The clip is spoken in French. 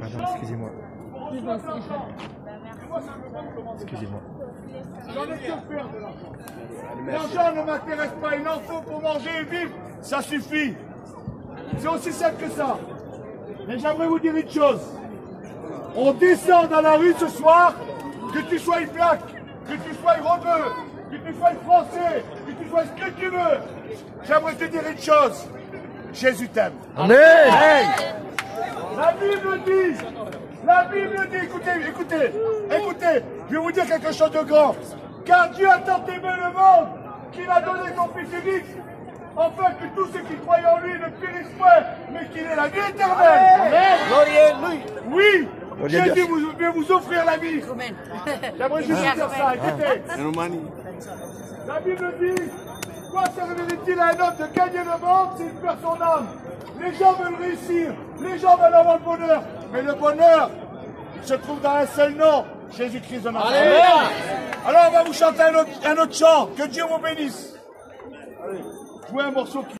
Pardon, excusez-moi. Excusez-moi. J'en ai que faire de l'argent. L'argent ne m'intéresse pas, il en faut pour manger et vivre, ça suffit. C'est aussi simple que ça. Mais j'aimerais vous dire une chose. On descend dans la rue ce soir, que tu sois black, que tu sois rebeu, que tu sois français, que tu sois ce que tu veux. J'aimerais te dire une chose. Jésus t'aime. Amen. Hey La Bible dit, la Bible dit, écoutez, écoutez, écoutez, je vais vous dire quelque chose de grand. Car Dieu a tant aimé le monde qu'il a donné son Fils unique, afin que tous ceux qui croient en lui ne périssent pas, mais qu'il ait la vie éternelle. Amen. Oui, Jésus veut vous offrir la vie. J'aimerais juste vous dire ça, écoutez. La Bible dit, quoi servirait-il à un homme de gagner le monde s'il perd son âme? Les gens veulent réussir, les gens veulent avoir le bonheur, mais le bonheur se trouve dans un seul nom, Jésus-Christ de Nazareth. Alors on va vous chanter un autre, un autre chant, que Dieu vous bénisse. Allez, jouez un morceau qui...